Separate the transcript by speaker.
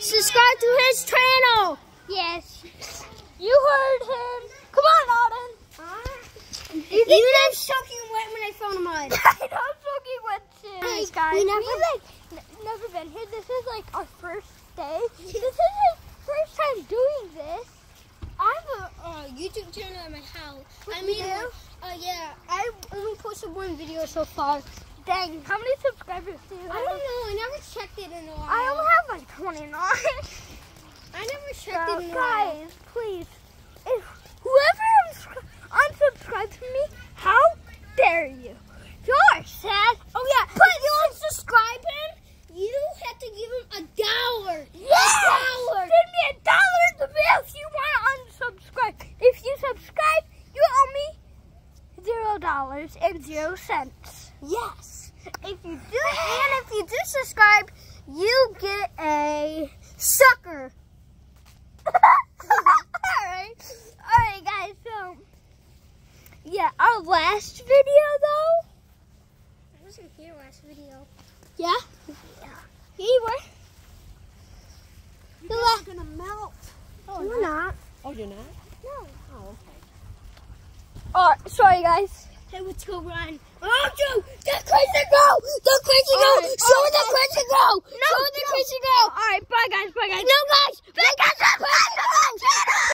Speaker 1: subscribe to his channel.
Speaker 2: Yes. You heard him. Come on, Auden.
Speaker 1: You Even I'm soaking wet when I found mud.
Speaker 2: I know I'm soaking wet too.
Speaker 1: Hey,
Speaker 2: guys.
Speaker 1: we
Speaker 2: We
Speaker 1: never-
Speaker 2: like never been here. This is like our first day. this is our first time doing this.
Speaker 1: I have a uh, YouTube channel at my house. I
Speaker 2: You
Speaker 1: mean,
Speaker 2: do?
Speaker 1: uh, yeah, I only posted one video so far.
Speaker 2: Dang, how many subscribers do you have?
Speaker 1: I don't know. I never checked in a while.
Speaker 2: I only have like 29.
Speaker 1: I never checked
Speaker 2: So,
Speaker 1: in a while.
Speaker 2: guys, please, if whoever unsubscribes to me, how dare you? You're sad.
Speaker 1: Oh yeah, but if you unsubscribe him, you have to give him a dollar.
Speaker 2: Yes!
Speaker 1: dollar.
Speaker 2: Send me a dollar in the mail if you want to unsubscribe. If you subscribe, you owe me zero dollars and zero cents.
Speaker 1: Yes. If you do, and if you do subscribe, you get a sucker.
Speaker 2: Alright. Alright guys, so yeah, our last video though.
Speaker 1: I wasn't here last video.
Speaker 2: Yeah? Yeah. You were.
Speaker 1: You
Speaker 2: The
Speaker 1: guys are gonna melt.
Speaker 2: Oh, we're not.
Speaker 3: Oh, you're not?
Speaker 2: No.
Speaker 3: Oh, okay.
Speaker 2: Oh, sorry guys.
Speaker 1: Hey, let's go run. Oh, Joe, the crazy go! The crazy go!
Speaker 2: Alright,
Speaker 1: Show
Speaker 2: alright,
Speaker 1: the crazy go!
Speaker 2: No,
Speaker 1: Show the
Speaker 2: no.
Speaker 1: crazy go!
Speaker 2: Alright, bye guys, bye guys.
Speaker 1: No, guys! bye a